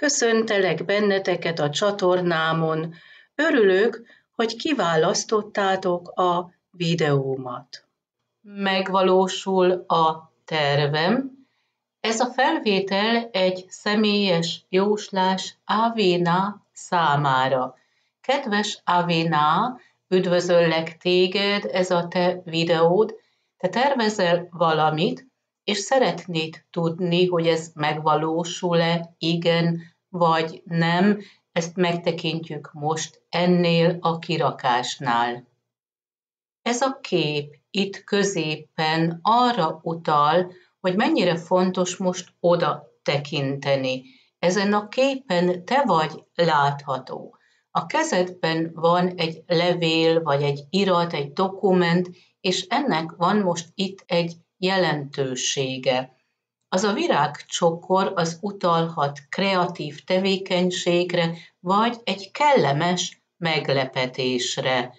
Köszöntelek benneteket a csatornámon. Örülök, hogy kiválasztottátok a videómat. Megvalósul a tervem. Ez a felvétel egy személyes jóslás Avéna számára. Kedves Avéna, üdvözöllek téged, ez a te videód. Te tervezel valamit, és szeretnéd tudni, hogy ez megvalósul-e, igen vagy nem, ezt megtekintjük most ennél a kirakásnál. Ez a kép itt középen arra utal, hogy mennyire fontos most oda tekinteni. Ezen a képen te vagy látható. A kezedben van egy levél, vagy egy irat, egy dokument, és ennek van most itt egy jelentősége. Az a virágcsokor az utalhat kreatív tevékenységre, vagy egy kellemes meglepetésre.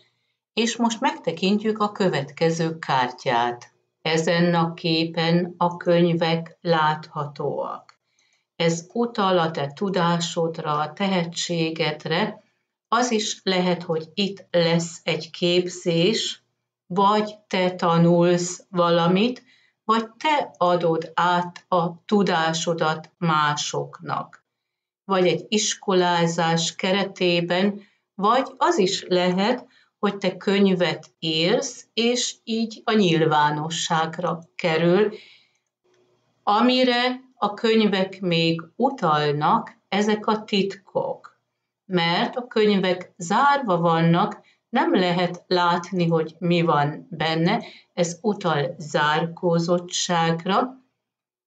És most megtekintjük a következő kártyát. Ezen a képen a könyvek láthatóak. Ez utal a te tudásodra, a tehetségedre, az is lehet, hogy itt lesz egy képzés, vagy te tanulsz valamit, vagy te adod át a tudásodat másoknak. Vagy egy iskolázás keretében, vagy az is lehet, hogy te könyvet írsz, és így a nyilvánosságra kerül, amire a könyvek még utalnak, ezek a titkok. Mert a könyvek zárva vannak, nem lehet látni, hogy mi van benne, ez utal zárkózottságra.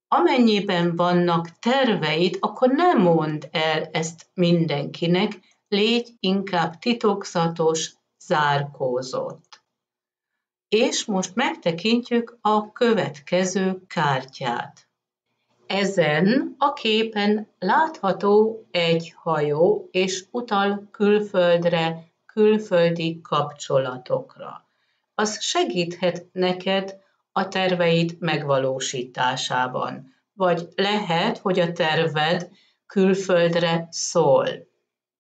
Amennyiben vannak terveid, akkor nem mondd el ezt mindenkinek, légy inkább titokzatos, zárkózott. És most megtekintjük a következő kártyát. Ezen a képen látható egy hajó, és utal külföldre, külföldi kapcsolatokra. Az segíthet neked a terveid megvalósításában, vagy lehet, hogy a terved külföldre szól.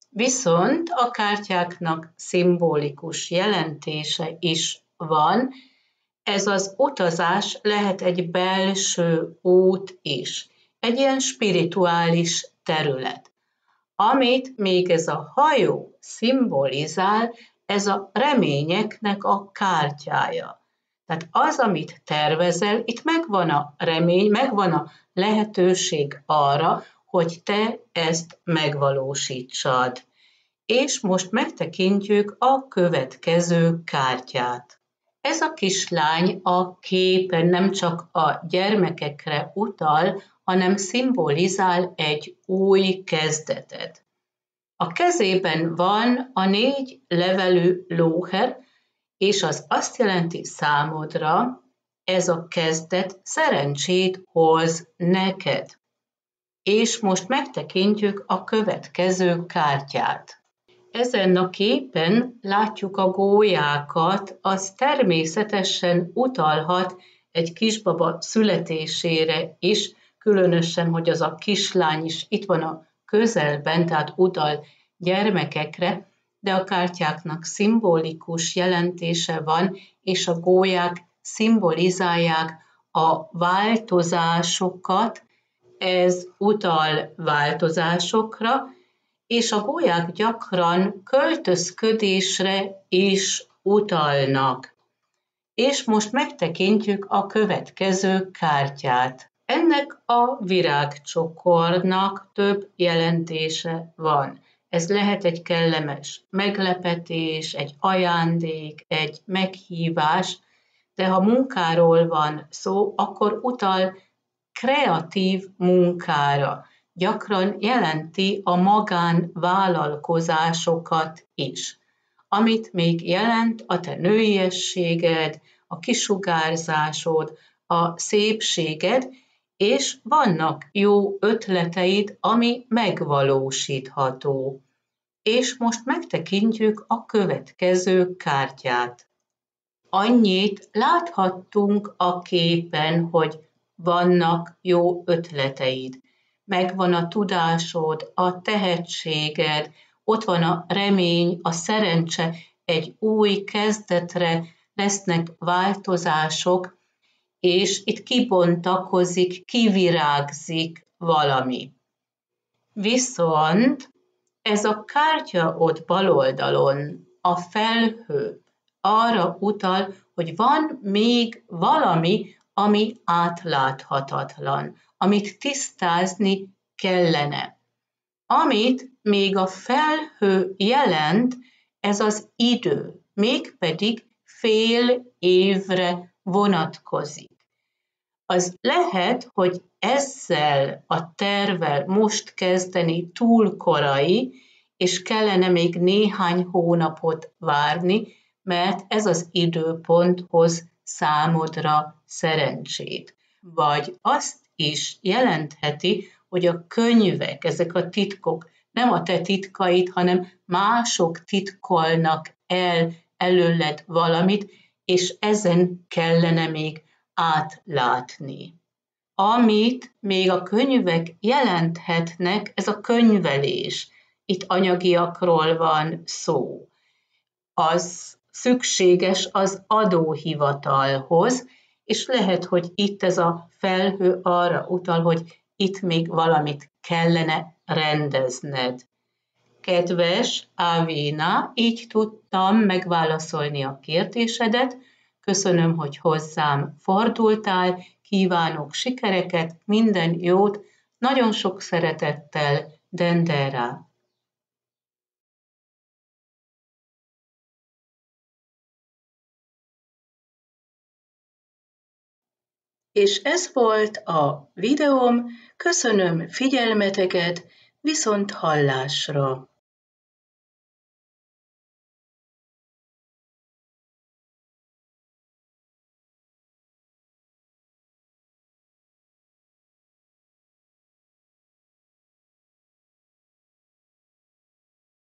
Viszont a kártyáknak szimbolikus jelentése is van, ez az utazás lehet egy belső út is, egy ilyen spirituális terület. Amit még ez a hajó szimbolizál, ez a reményeknek a kártyája. Tehát az, amit tervezel, itt megvan a remény, megvan a lehetőség arra, hogy te ezt megvalósítsad. És most megtekintjük a következő kártyát. Ez a kislány a képen nem csak a gyermekekre utal, hanem szimbolizál egy új kezdetet. A kezében van a négy levelű lóher, és az azt jelenti számodra, ez a kezdet szerencsét hoz neked. És most megtekintjük a következő kártyát. Ezen a képen látjuk a gólyákat, az természetesen utalhat egy kisbaba születésére is, különösen, hogy az a kislány is itt van a közelben, tehát utal gyermekekre, de a kártyáknak szimbolikus jelentése van, és a gólyák szimbolizálják a változásokat, ez utal változásokra, és a gólyák gyakran költözködésre is utalnak. És most megtekintjük a következő kártyát. Ennek a virágcsokornak több jelentése van. Ez lehet egy kellemes meglepetés, egy ajándék, egy meghívás, de ha munkáról van szó, akkor utal kreatív munkára. Gyakran jelenti a magánvállalkozásokat is, amit még jelent a te nőiességed, a kisugárzásod, a szépséged, és vannak jó ötleteid, ami megvalósítható. És most megtekintjük a következő kártyát. Annyit láthattunk a képen, hogy vannak jó ötleteid. megvan a tudásod, a tehetséged, ott van a remény, a szerencse, egy új kezdetre lesznek változások, és itt kibontakozik, kivirágzik valami. Viszont ez a kártya ott bal oldalon, a felhő, arra utal, hogy van még valami, ami átláthatatlan, amit tisztázni kellene. Amit még a felhő jelent, ez az idő, mégpedig fél évre vonatkozik. Az lehet, hogy ezzel a tervel most kezdeni túl korai, és kellene még néhány hónapot várni, mert ez az időpont hoz számodra szerencsét. Vagy azt is jelentheti, hogy a könyvek, ezek a titkok nem a te titkait, hanem mások titkolnak el előled valamit, és ezen kellene még átlátni. Amit még a könyvek jelenthetnek, ez a könyvelés. Itt anyagiakról van szó. Az szükséges az adóhivatalhoz, és lehet, hogy itt ez a felhő arra utal, hogy itt még valamit kellene rendezned. Kedves Avina, így tudtam megválaszolni a kérdésedet. Köszönöm, hogy hozzám fordultál, kívánok sikereket, minden jót, nagyon sok szeretettel, Dendera. És ez volt a videóm, köszönöm figyelmeteket, viszont hallásra!